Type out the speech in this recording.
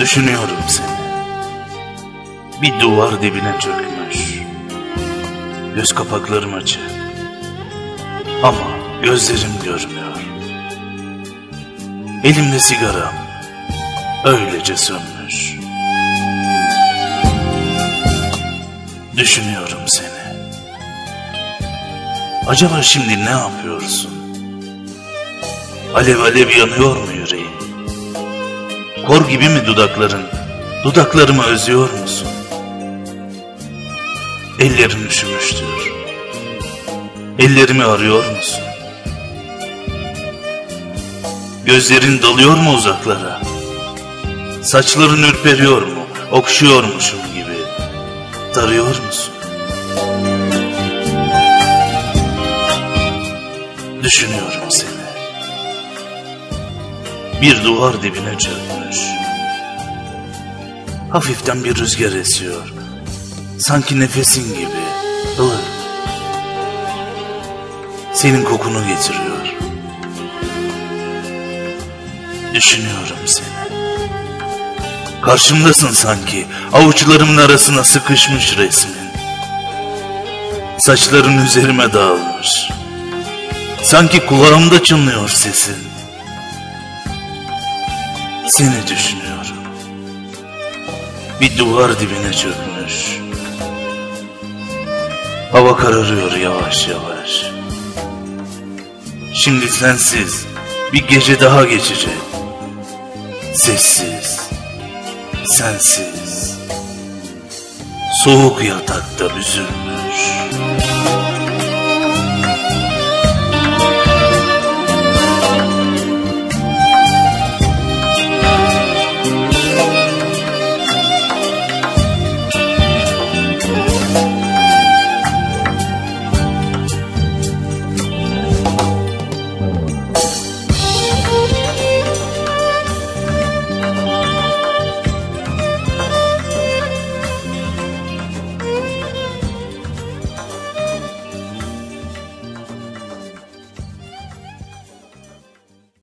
Düşünüyorum seni. Bir duvar dibine çökmüş. Göz kapaklarım açık. Ama gözlerim görmüyor. Elimde sigaram öylece sönmüş. Düşünüyorum seni. Acaba şimdi ne yapıyorsun? Alev alev yanıyor mu yüreğin? Kor gibi mi dudakların? Dudaklarımı özlüyor musun? Ellerim üşümüştür. Ellerimi arıyor musun? Gözlerin dalıyor mu uzaklara? Saçların ürperiyor mu? Okşuyormuşum gibi. Darıyor musun? Düşünüyorum seni. Bir duvar dibine çökmüş. Hafiften bir rüzgar esiyor. Sanki nefesin gibi. ılık. Senin kokunu getiriyor. Düşünüyorum seni. Karşımdasın sanki. Avuçlarımın arasına sıkışmış resmin. Saçların üzerime dağılmış. Sanki kulağımda çınlıyor sesin. Seni düşünüyorum. Bir duvar dibine çökmüş. Hava kararıyor yavaş yavaş. Şimdi sensiz bir gece daha geçecek. Sessiz, sensiz. Soğuk yatakta üzülme.